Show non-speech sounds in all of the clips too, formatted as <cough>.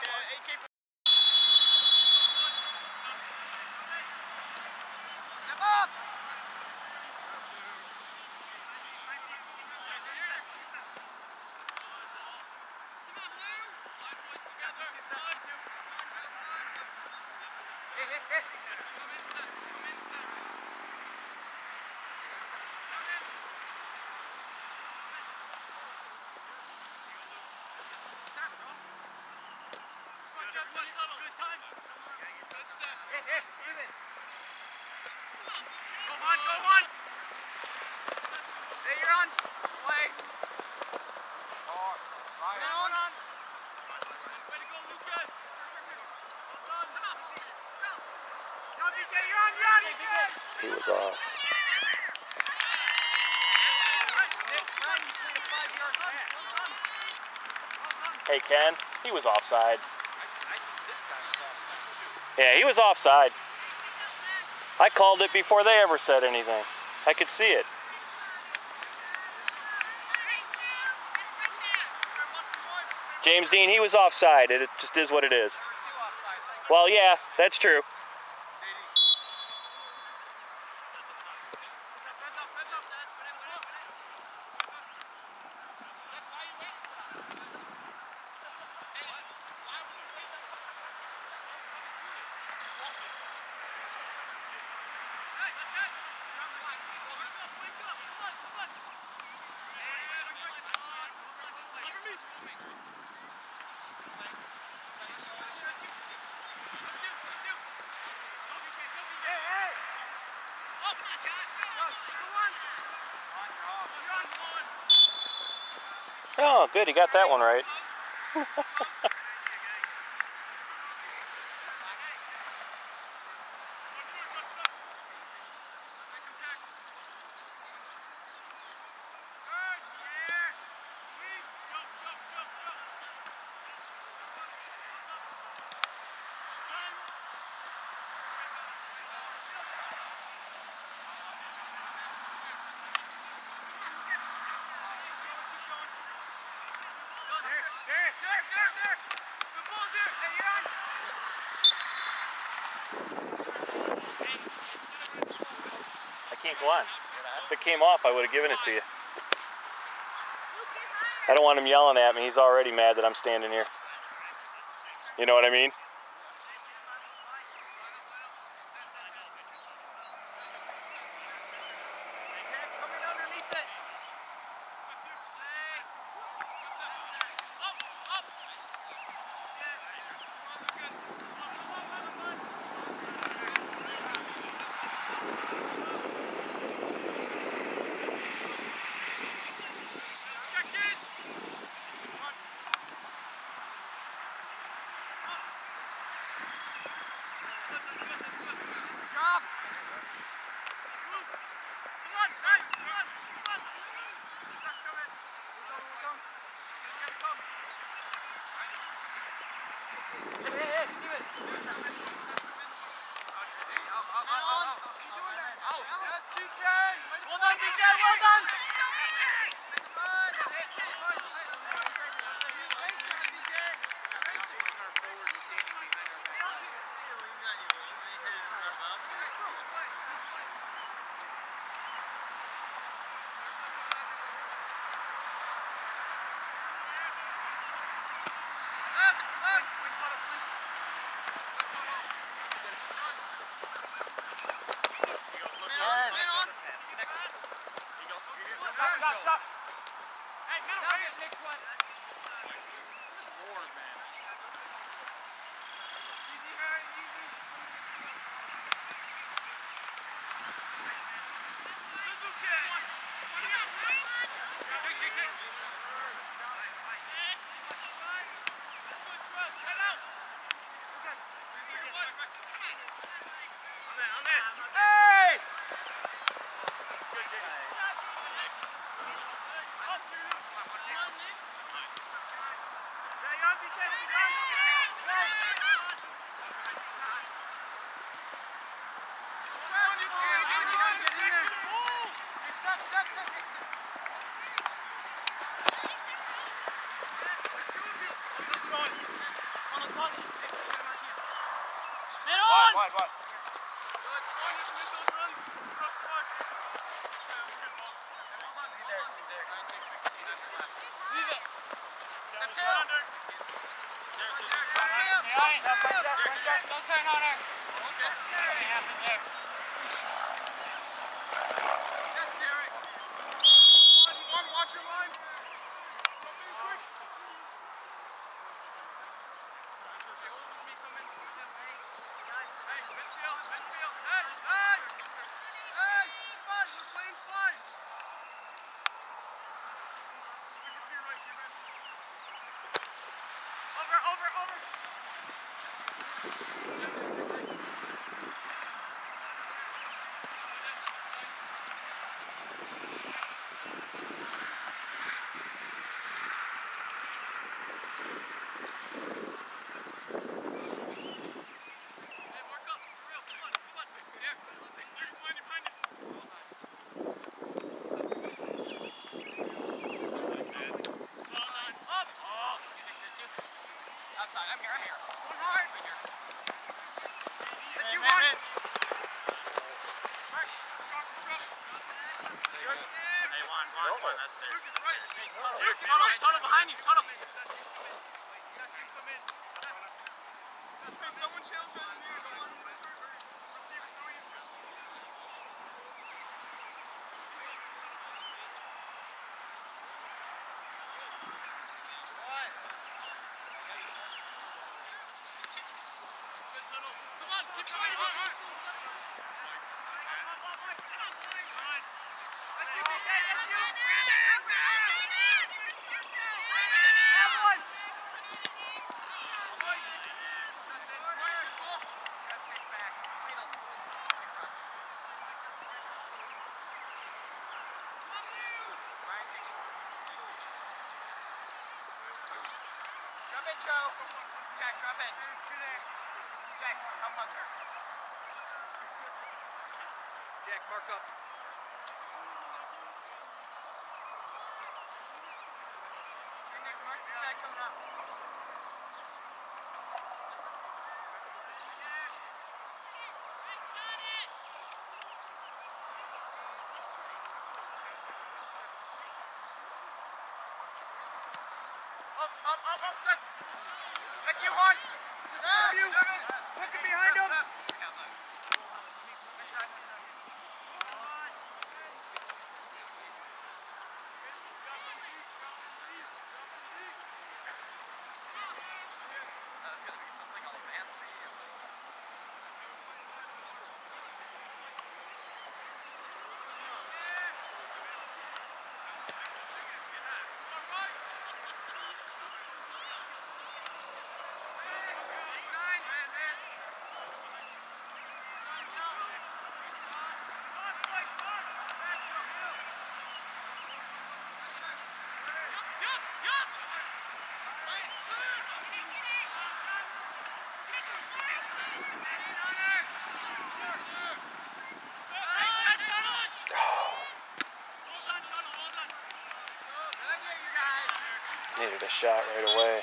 Go on! Hey, you're on. Play. Down. Way to go, Lucas. Well done. Go, BK, you're on, you're on, BK. He was off. Hey Ken, he was offside. Yeah, he was offside. I called it before they ever said anything. I could see it. James Dean, he was offside. It just is what it is. Well, yeah, that's true. Oh, good. He got that one right. <laughs> I can't go on. If it came off, I would have given it to you. I don't want him yelling at me. He's already mad that I'm standing here. You know what I mean? We're over side. I'm here, I'm here. One hard. I'm here. That's you, one. Hey, Juan, Juan, Juan, that's there. Right. Hey, tunnel behind you, tunnel. Drop it, Joe. Jack, drop it. Jack, come on, sir. Jack, mark up. Mark this guy coming up. Up, up, up, up. That's you, one. That's you. Seven. needed a shot right away.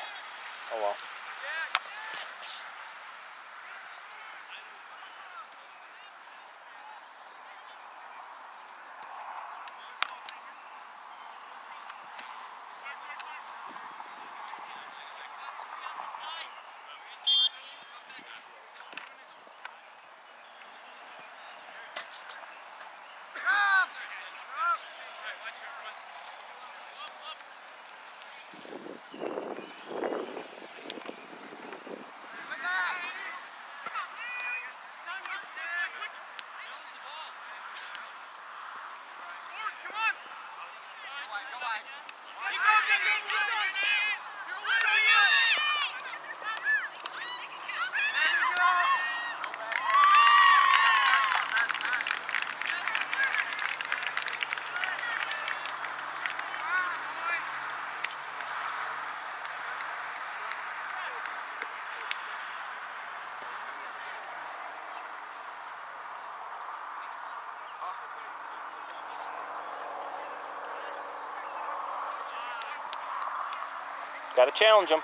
Got to challenge them.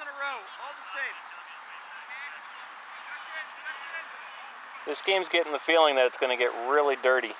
in a row, all the same. This game's getting the feeling that it's going to get really dirty.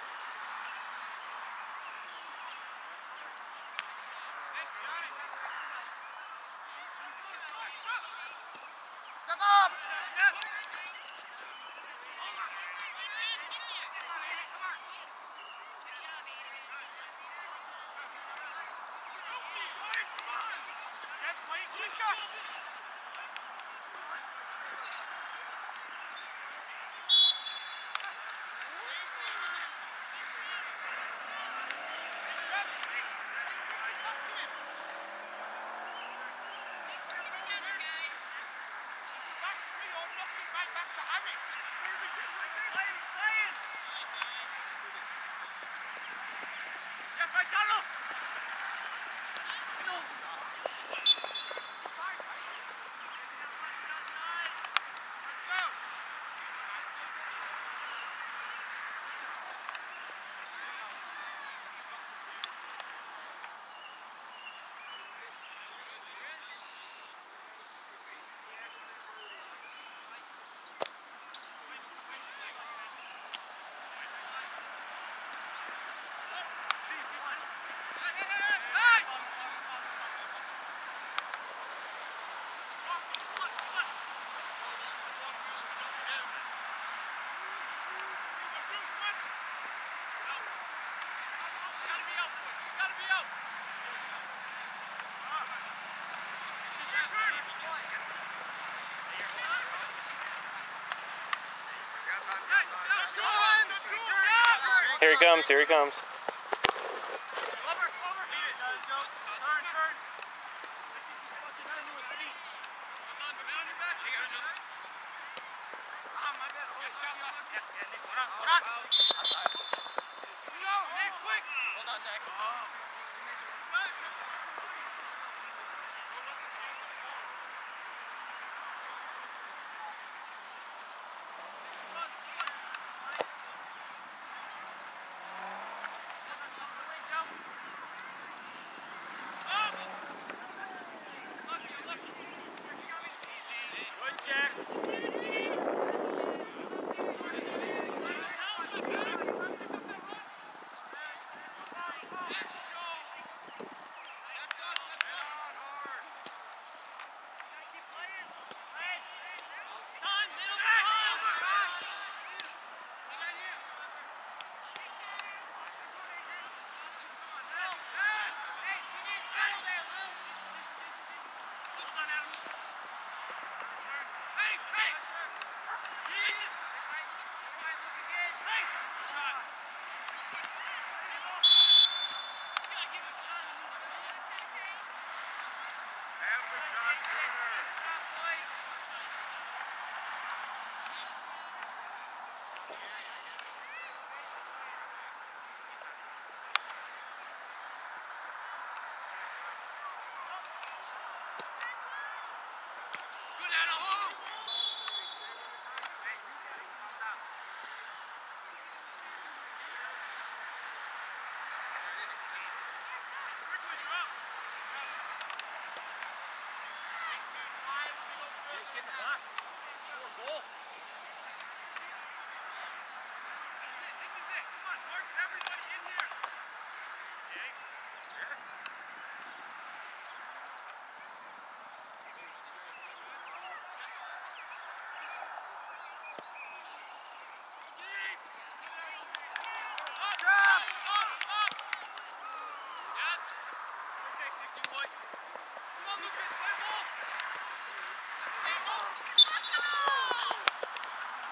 comes, here he comes.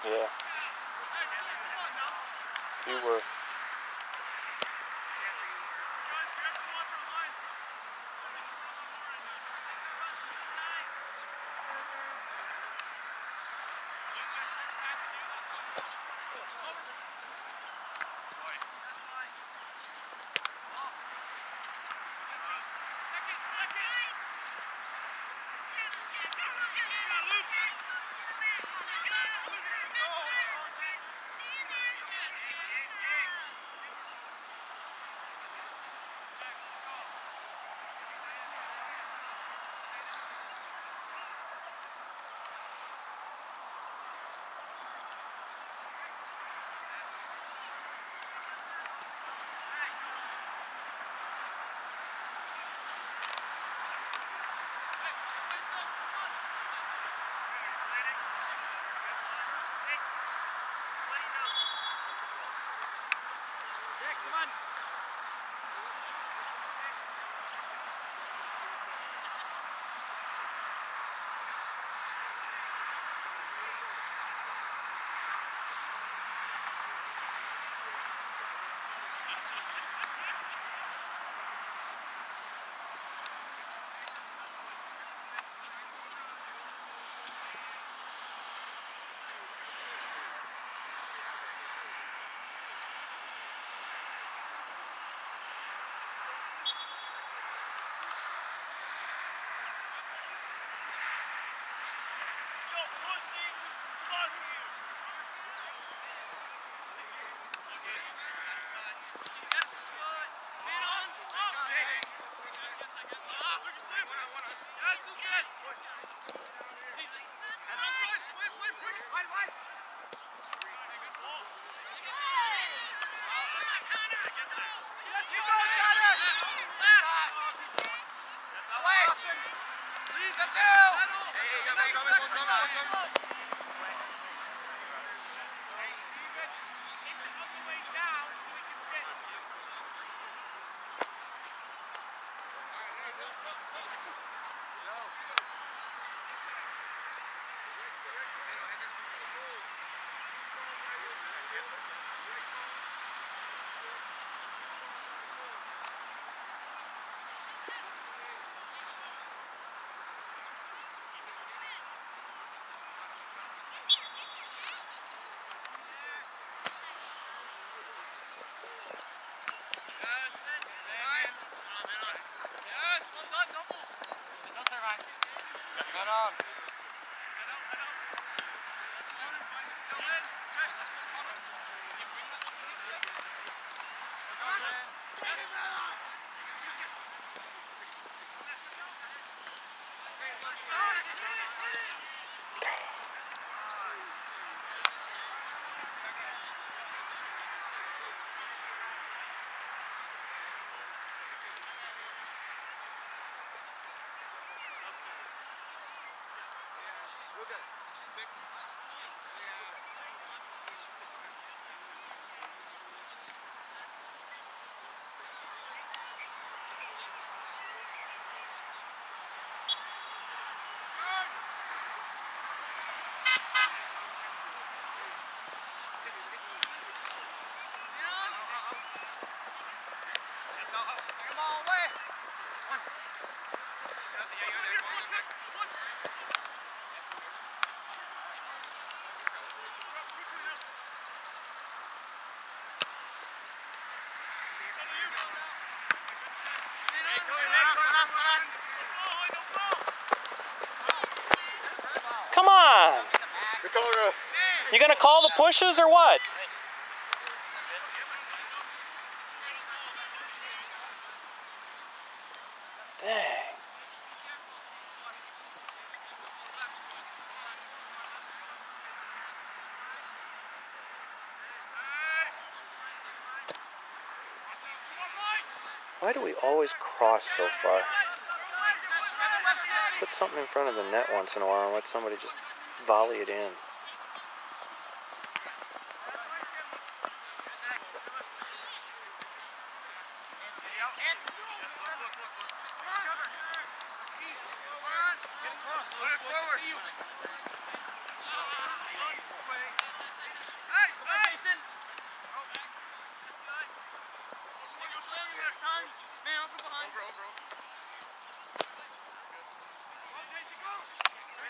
Yeah. You were on. Good. Take 'em all away. Come on. Dakota. You gonna call the pushes or what? Dang. Why do we always cross so far? Put something in front of the net once in a while and let somebody just volley it in.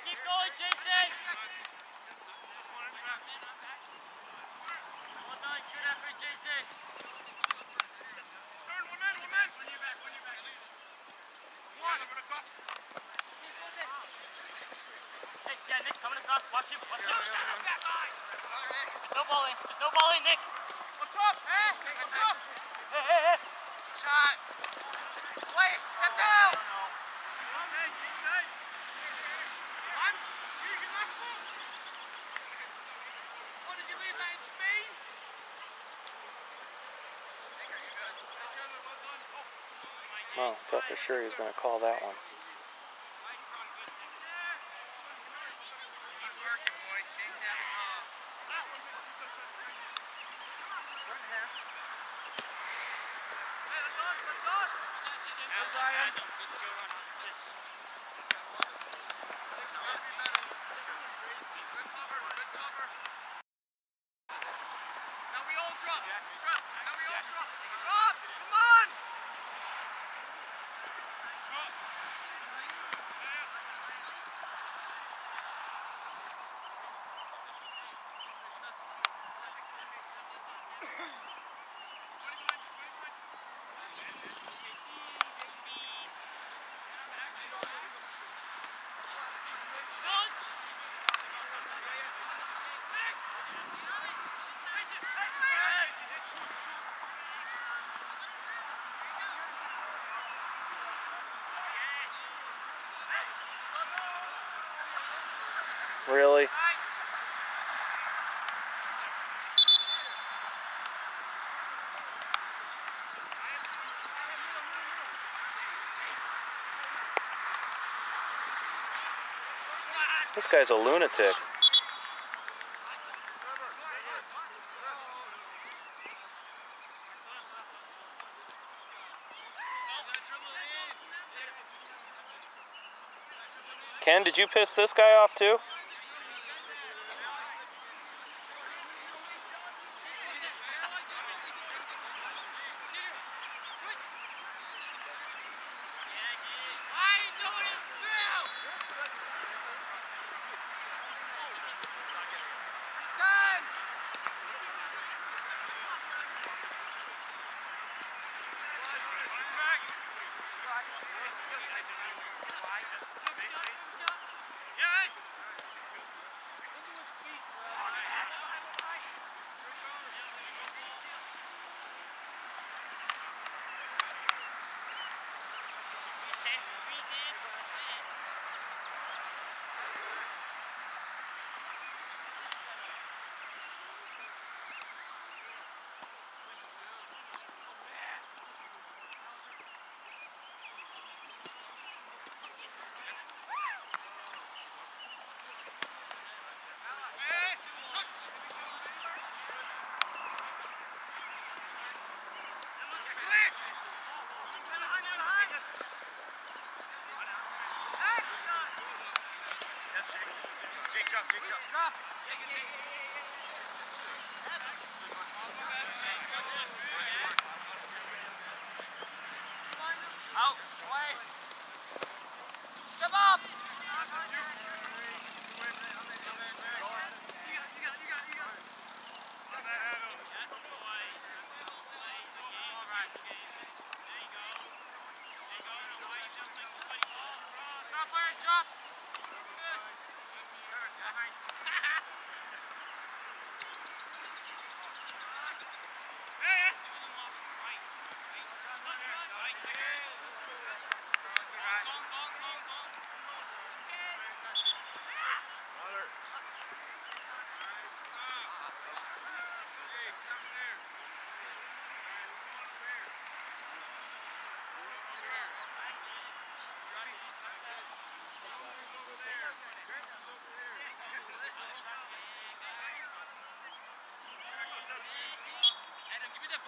Keep going, Jason! Well done, good effort, Jason. Hey, yeah, Nick, coming across. Watch him, watch him. There's no ball in, there's no ball in, Nick. Up top, eh? Up top. Hey, hey, hey. Shot. Wait, step down. Well, thought for sure he was gonna call that one. Now we all drop. Drop. Now we all drop. Drop. Come on. Really? This guy's a lunatic. Ken, did you piss this guy off too? Good job, good job. Drop it. Take it.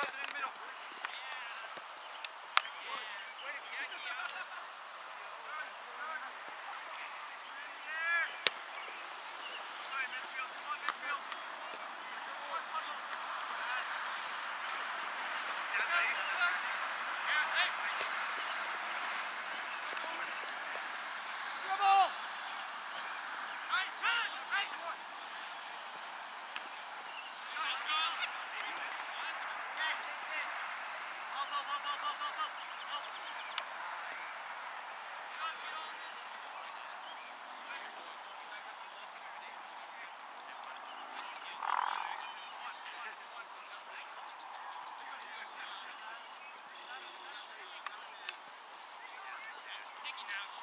Cross it in the middle. now.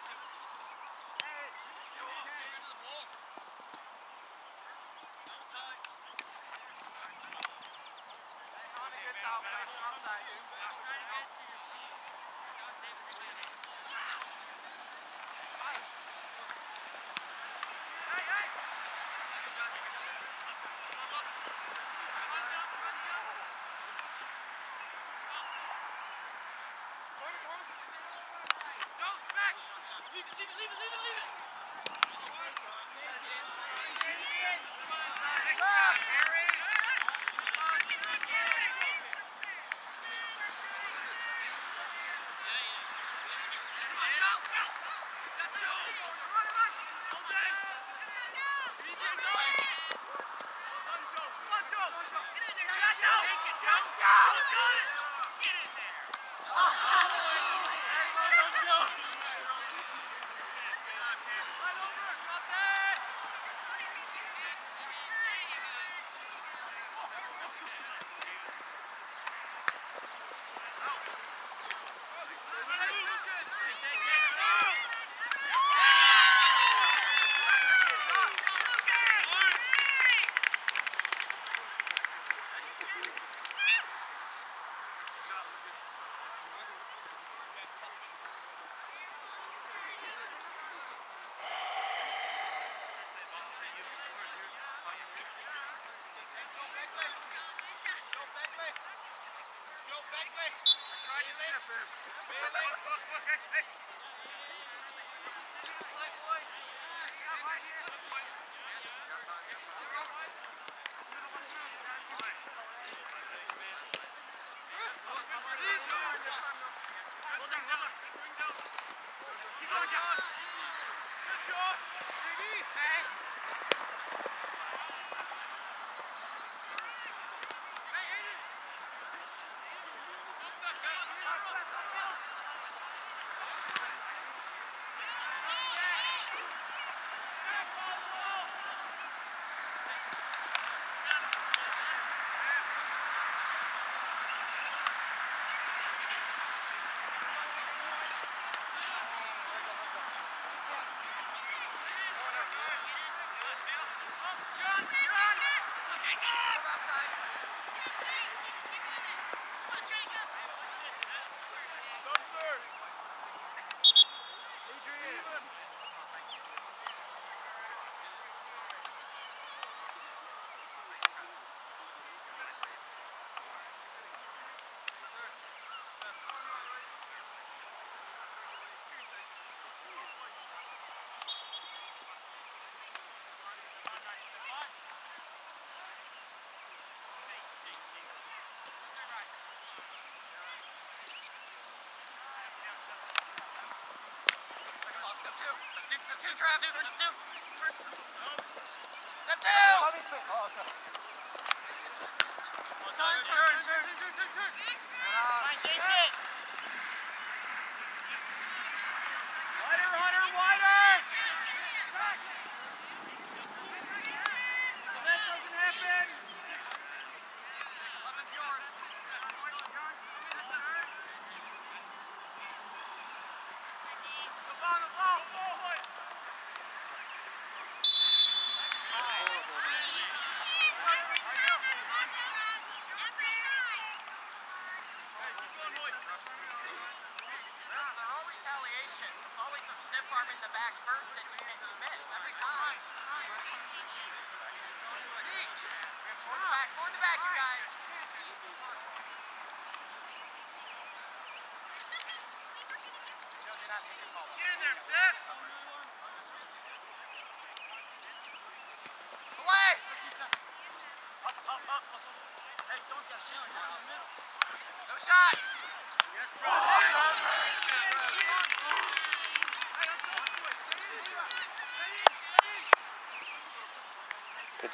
Good save. Josh, go center. I mean, go right. You don't have to right but in the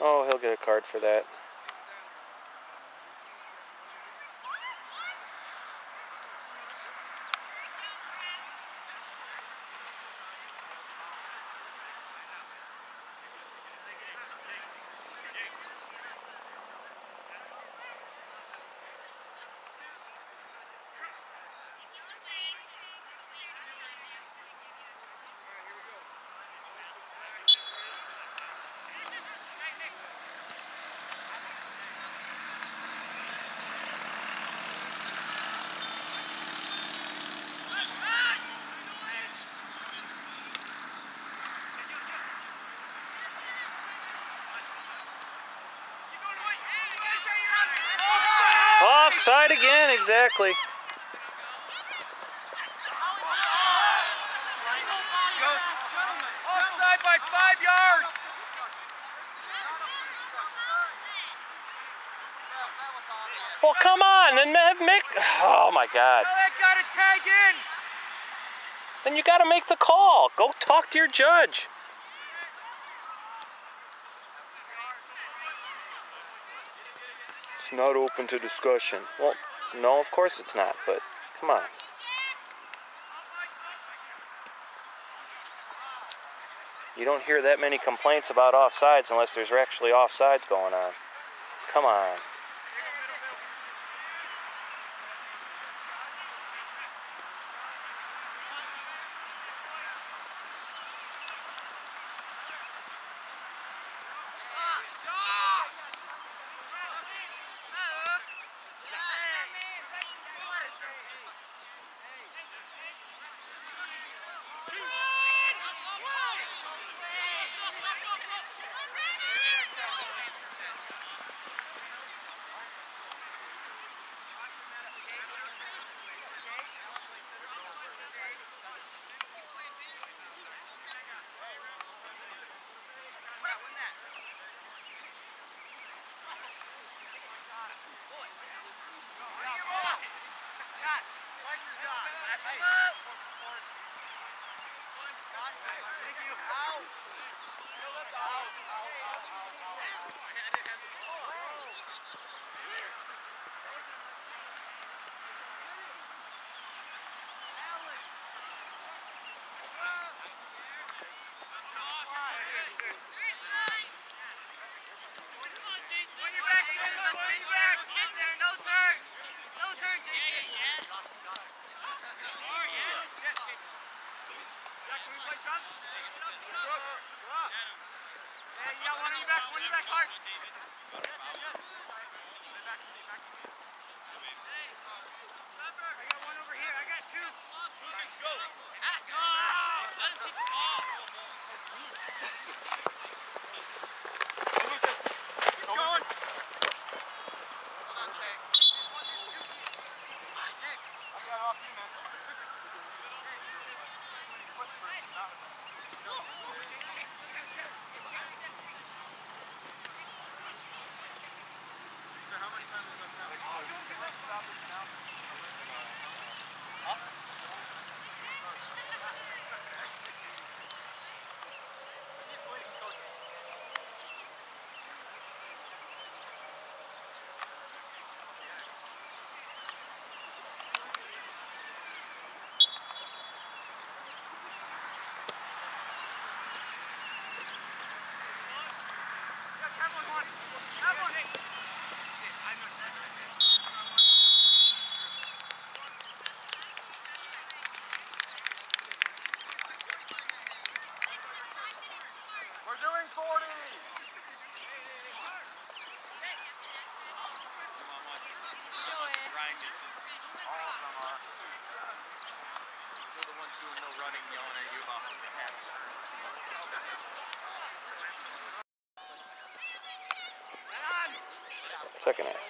Oh, he'll get a card for that. Offside again, exactly. Offside by five yards. Well, come on, then have make. Oh my God. Got tag in. Then you got to make the call. Go talk to your judge. Not open to discussion. Well, no, of course it's not, but come on. You don't hear that many complaints about offsides unless there's actually offsides going on. Come on. Second half.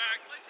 back.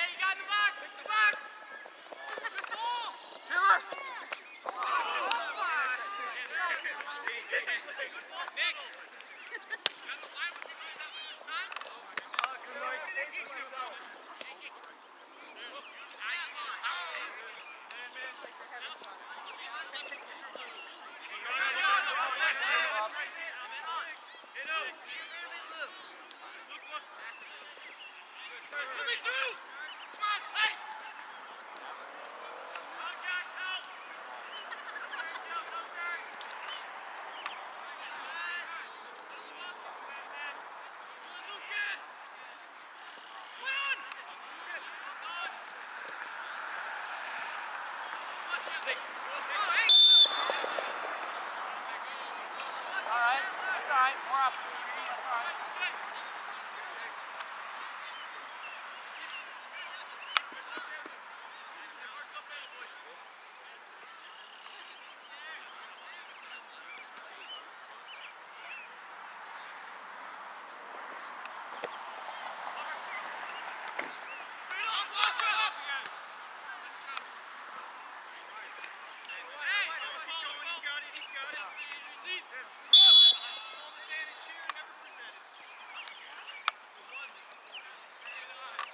All right, that's all right. More opportunity. That's all right.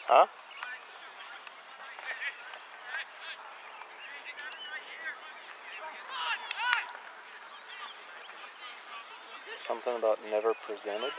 Huh? Something about never presented?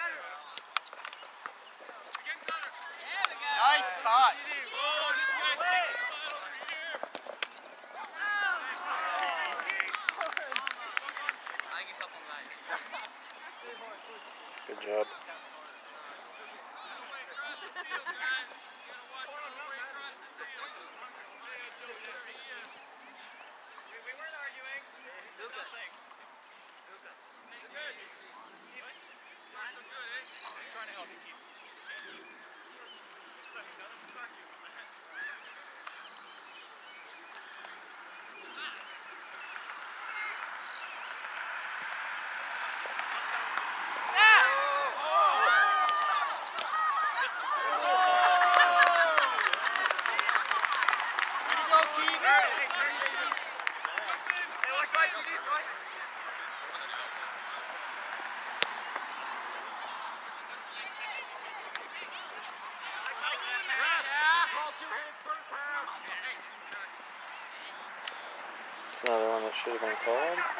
Claro. Should have been called.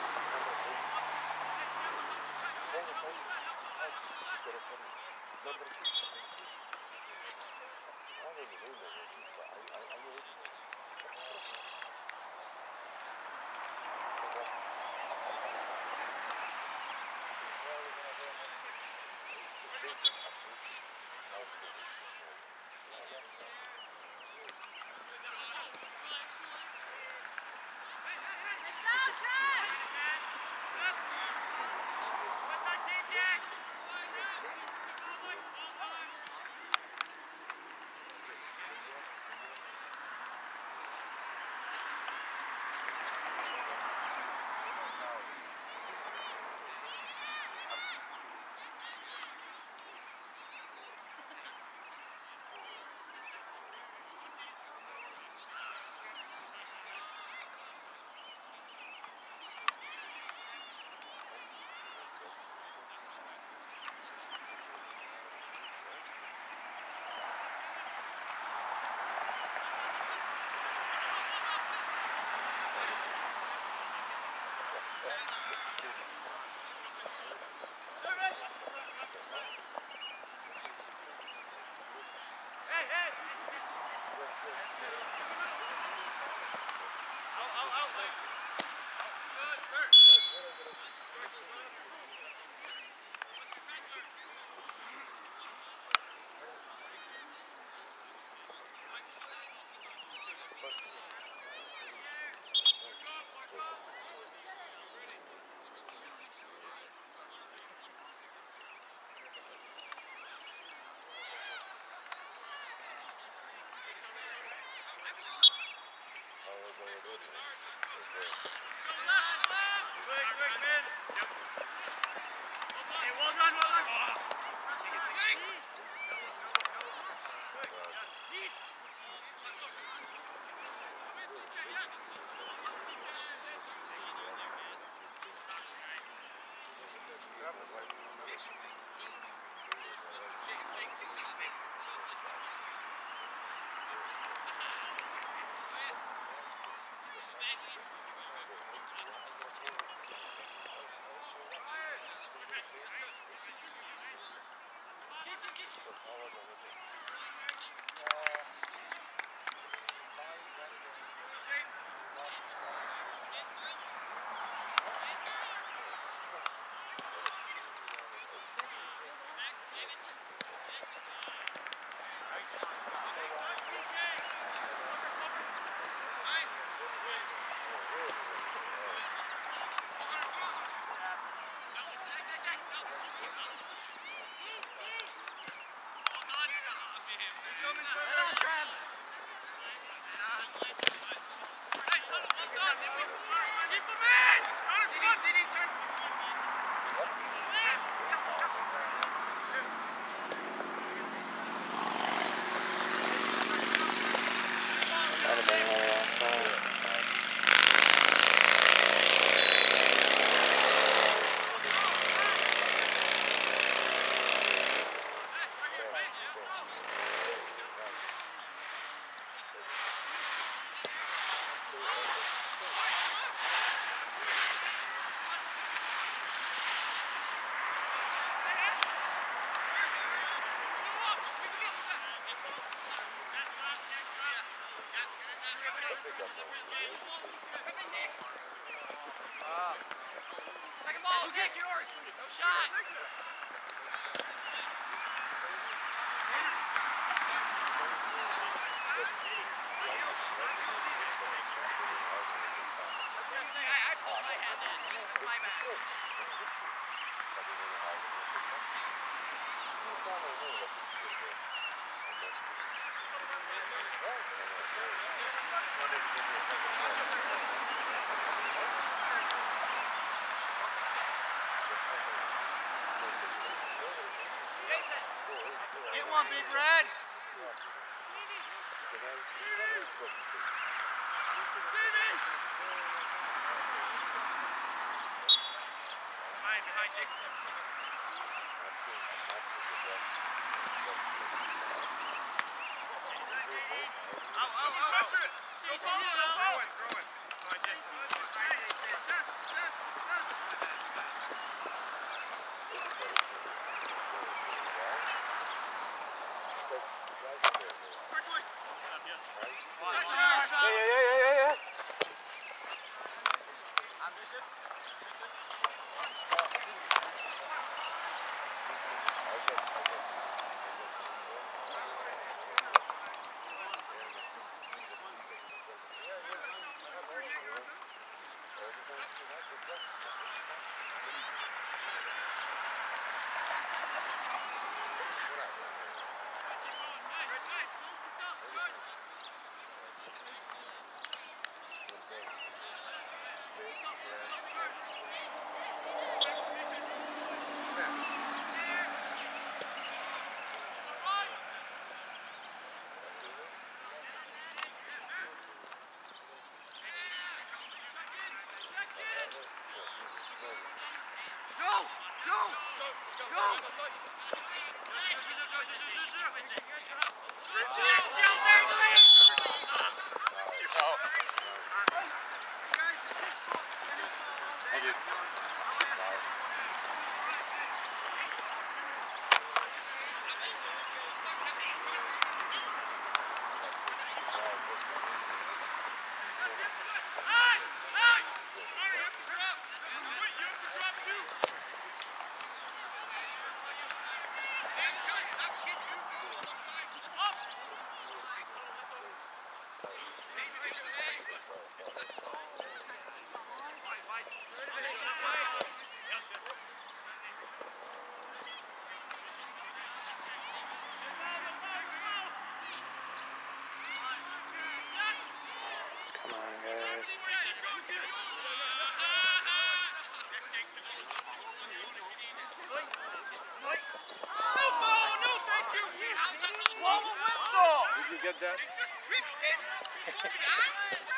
Quick, quick, man. Yep. Well done. Might have been a little offside. Second ball, Nick, yours. No shot. I, I pulled my head in. It's my bad. Jason. One, Big Red.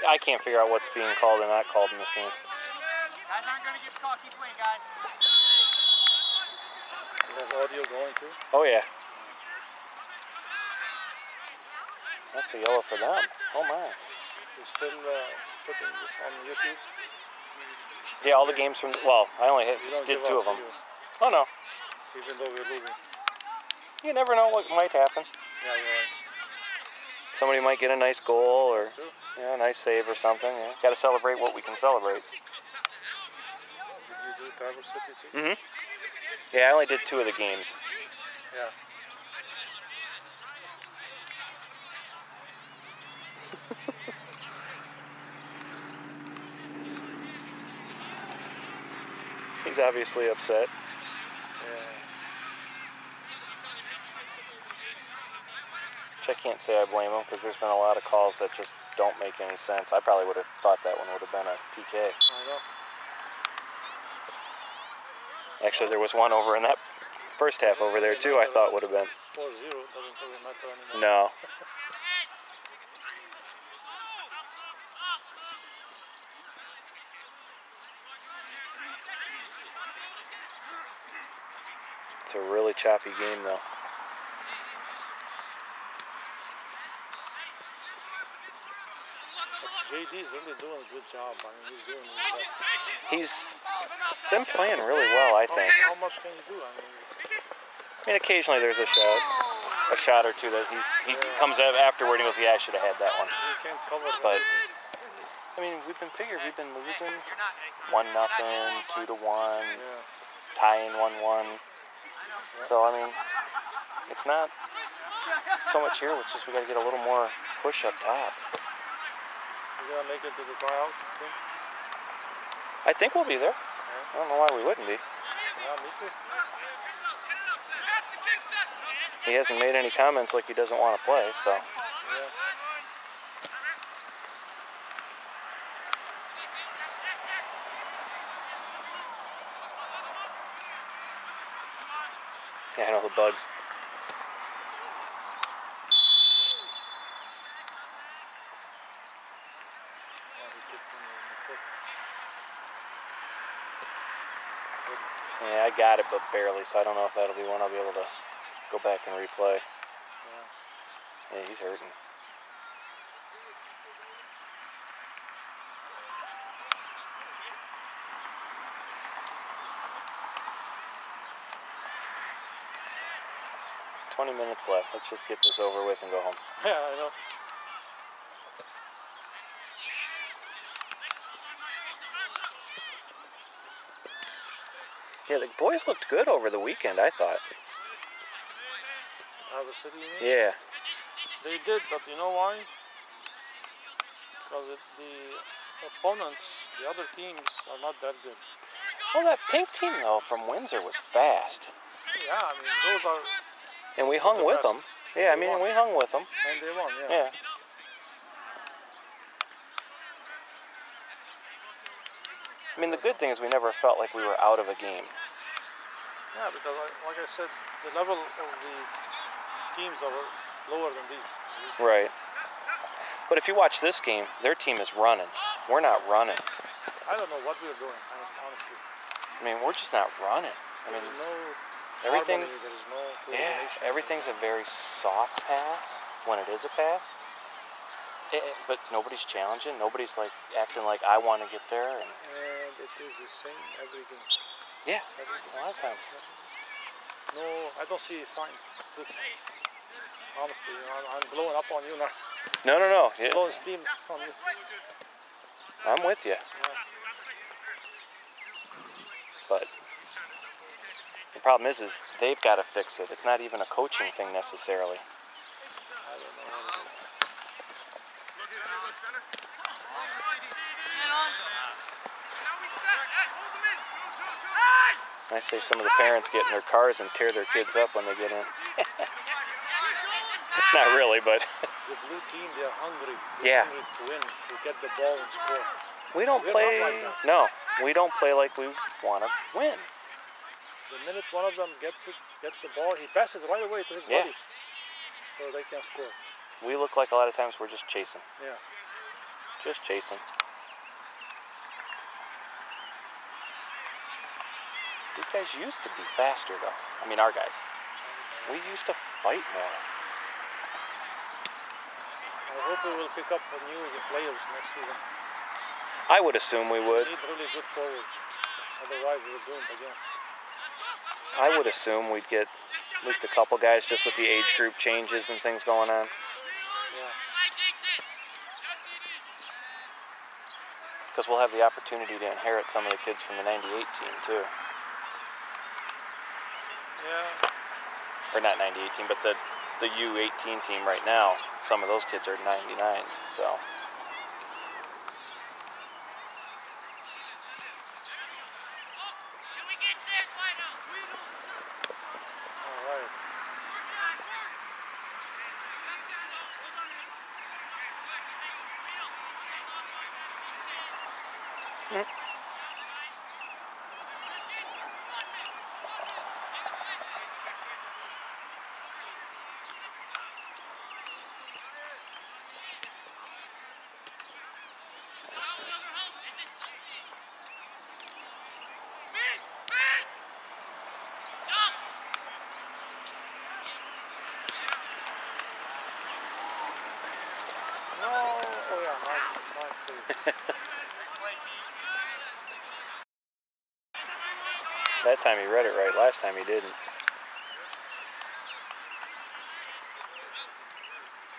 I can't figure out what's being called and not called in this game. Guys aren't gonna get caught. Keep playing, guys. You have audio going too. Oh yeah. That's a yellow for them. Oh my. You're still uh, putting this on YouTube. Yeah, all the games from well, I only hit, did two of them. do you? Oh no, Even though we're losing. you never know what might happen. Yeah, you're right. Somebody might get a nice goal or true. yeah, a nice save or something. Yeah. Got to celebrate what we can celebrate. Did you do Traverse City too? Mhm. Yeah, I only did two of the games. Yeah. <laughs> He's obviously upset. Yeah. Which I can't say I blame him because there's been a lot of calls that just don't make any sense. I probably would have thought that one would have been a PK. Actually, there was one over in that first half over there too. I thought would have been. 4 0 doesn't really matter anymore. No. It's a really choppy game though. But JD's really doing a good job. I mean, he's doing his best. He's been playing really well, I think. how much can you do? I mean, it's- I mean, occasionally there's a shot, a shot or two that he's he comes up afterward and goes, "Yeah, I should have had that one." you can't cover But. I mean, we've been figured we've been losing one nothing, two to one, Yeah. tying one one. So I mean, it's not so much here. It's just we got to get a little more push up top. Gonna make it to the? I think we'll be there. I don't know why we wouldn't be. Yeah, me too. He hasn't made any comments like he doesn't want to play. So Yeah. yeah, I know the bugs. Oh, he kicked him in the foot. Yeah, I got it, but barely. So I don't know if that'll be one I'll be able to go back and replay. Yeah. Yeah, he's hurting. Twenty minutes left. Let's just get this over with and go home. <laughs> Yeah, I know. Yeah, the boys looked good over the weekend. I thought. Traverse City? Yeah. They did, but you know why? Because the opponents, the other teams, are not that good. Well, that pink team though from Windsor was fast, Yeah, I mean, those are. and we hung The with best. them. Yeah, I mean, we hung with them. And they won, yeah. Yeah. I mean, the good thing is we never felt like we were out of a game. Yeah, because like, like I said, the level of the teams are lower than these. Right. But if you watch this game, their team is running. We're not running. I don't know what we're doing, honestly. I mean, we're just not running. I mean, There's no everything's no yeah, everything's a very soft pass when it is a pass. Eh, eh, but nobody's challenging. Nobody's like acting like I want to get there. And And it is the same every game. Yeah, a lot of times. No, I don't see signs. Honestly, I'm, I'm blowing up on you now. No, no, no. Yeah, Blowing steam on you. I'm with you. Yeah. But the problem is, is they've got to fix it. It's not even a coaching thing necessarily. I don't know what it is. I say some of the parents get in their cars and tear their kids up when they get in. <laughs> not really, but <laughs> The blue team, they're hungry. Yeah. They're hungry to win, to get the ball and score. we don't We're play. like that. No, we don't play like we want to win. The minute one of them gets it, gets the ball, he passes right away to his Yeah. buddy, so they can score. we look like a lot of times we're just chasing, Yeah. just chasing. Guys used to be faster though. I mean, our guys. We used to fight more. I hope we will pick up a new players next season. I would assume we would. We need really good forward. Otherwise, we're doomed again. I would assume we'd get at least a couple guys just with the age group changes and things going on. Yeah. Because we'll have the opportunity to inherit some of the kids from the 98 team too. Yeah. Or not 98 team, but the, the U18 team right now. Some of those kids are 99s, so. All right. No. Oh yeah. Nice. Nice save. That time he read it right. Last time he didn't.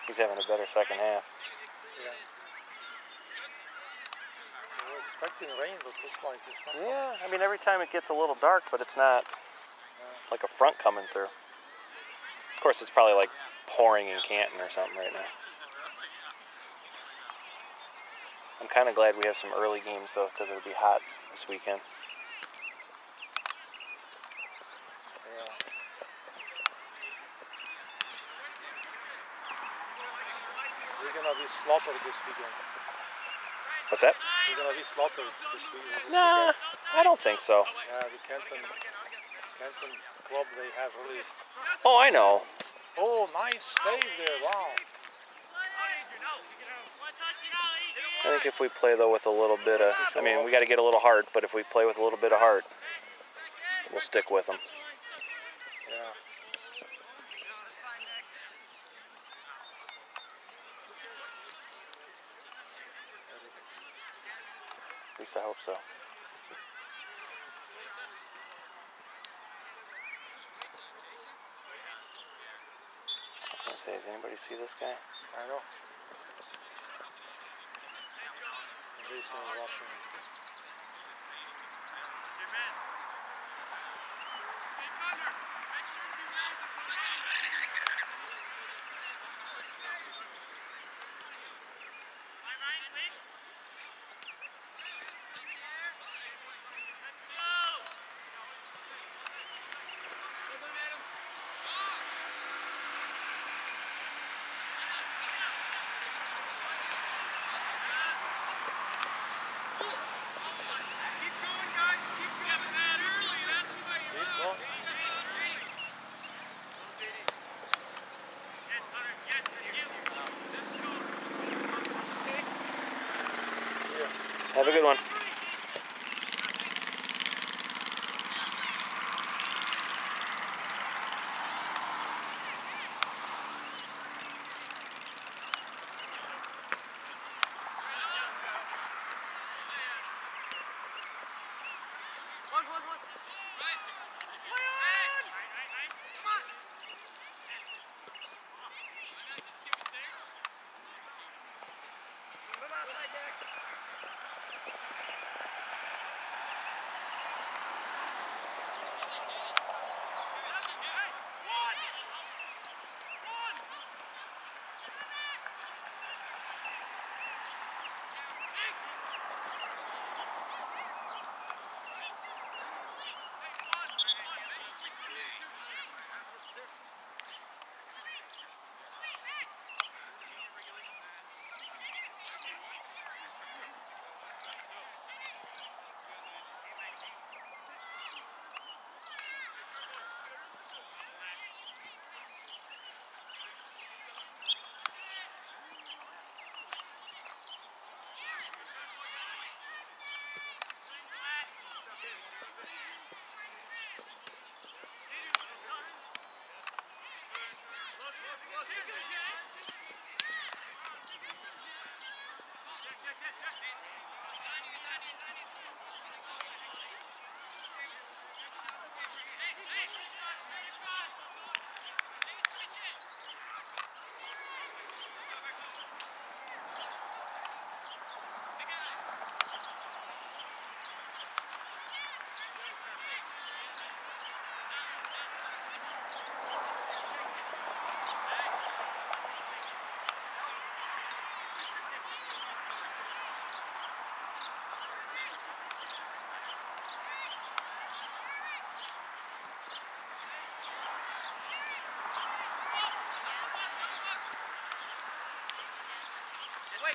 He's having a better second half. Yeah. We We're expecting rain, but looks like it's not. Yeah, I mean, every time it gets a little dark, but it's not like a front coming through. Of course, it's probably like pouring in Canton or something right now. I'm kind of glad we have some early games though, because it'll be hot this weekend. Yeah. We're gonna be slaughtered this weekend. What's that? We're gonna be slaughtered this, week, this Nah, weekend. I don't think so. Yeah, the Canton, Canton club, they have really. Oh, I know. Oh, nice save there! Wow. I think if we play though with a little bit of, I mean, we got to get a little heart, but if we play with a little bit of heart, we'll stick with them. Yeah. At least I hope so. I was gonna say, does anybody see this guy? I know. Jason is Have a good one.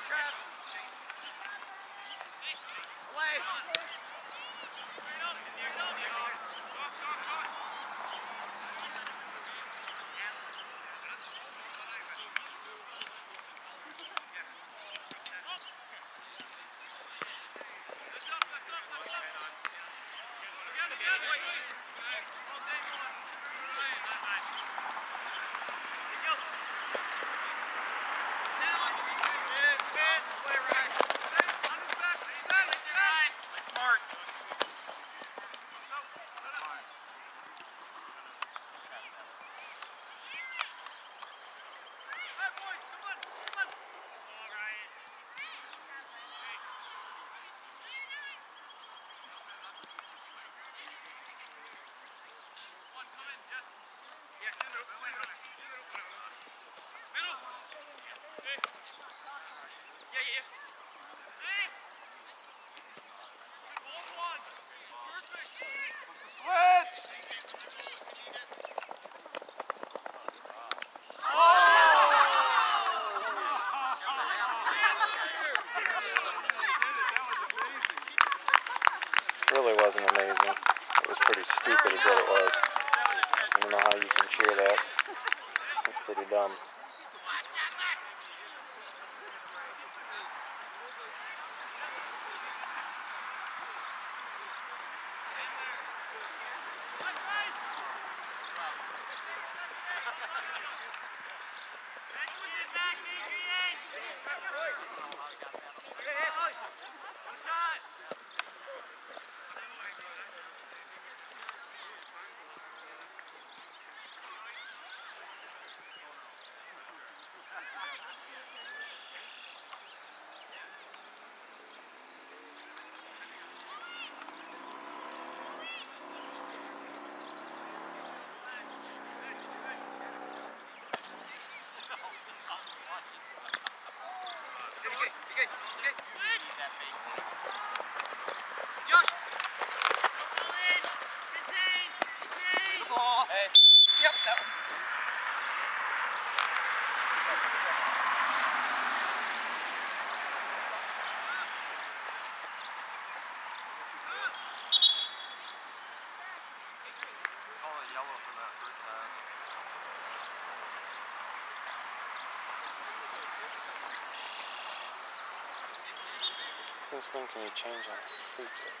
Trav. Away. Really wasn't amazing. It was pretty stupid, is what it was. I don't know how you can cheer that. It's pretty dumb. Ball. Hey. Yep, that one. Call it yellow for that first half. Since when can you change on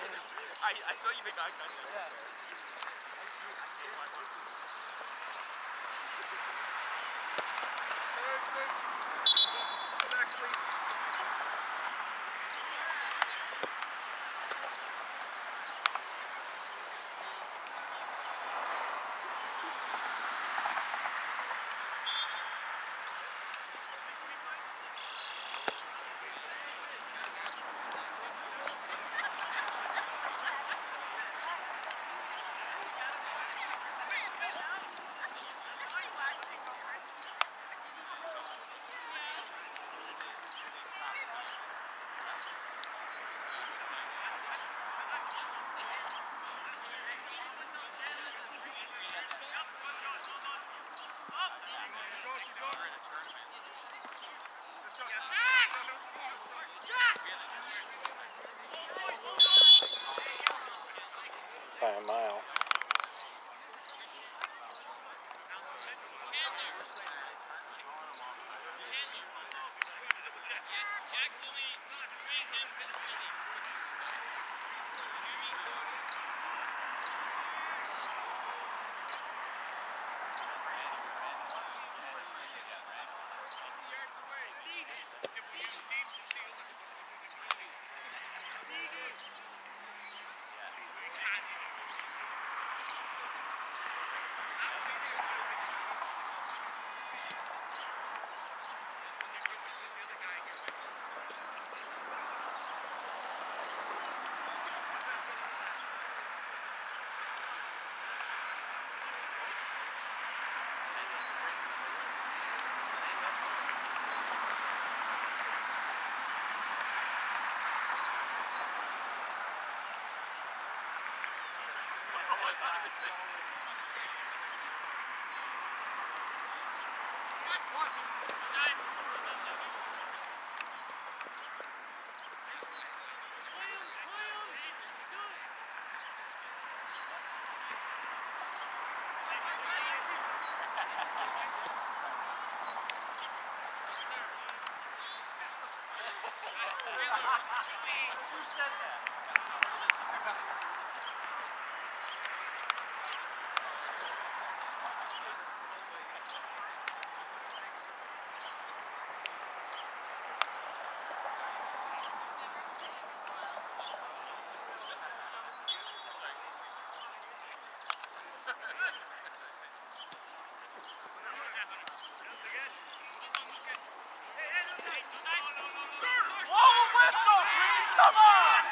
I, I saw you make eye contact. Yeah. a mile. Who said that? Let's go, Green! Come on!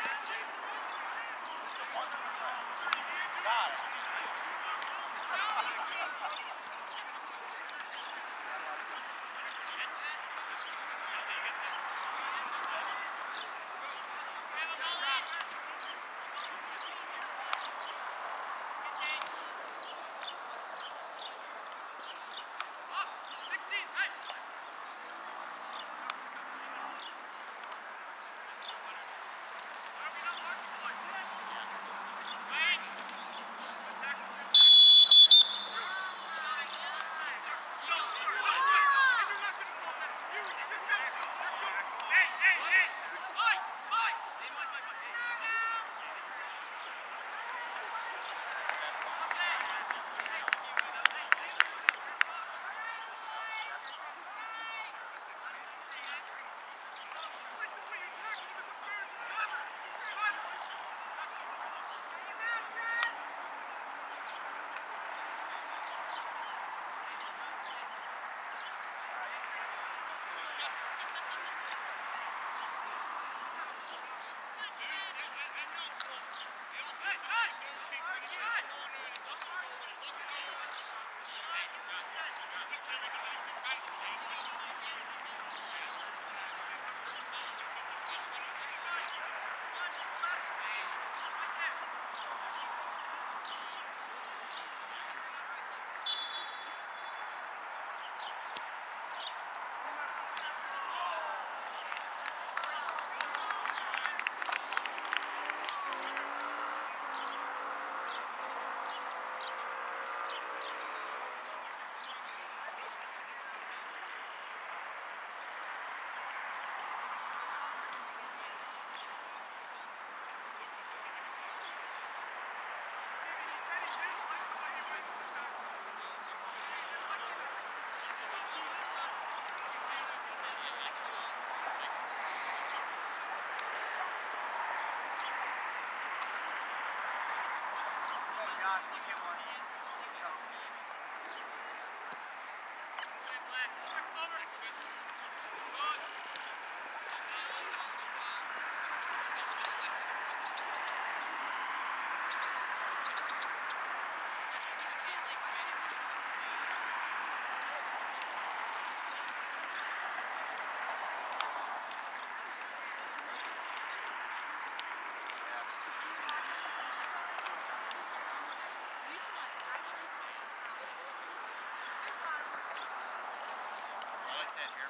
that here.